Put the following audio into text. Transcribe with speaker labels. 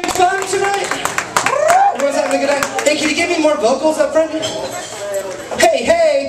Speaker 1: having fun tonight? Everyone's having a good night? Hey, can you give me more vocals up front? Hey, hey,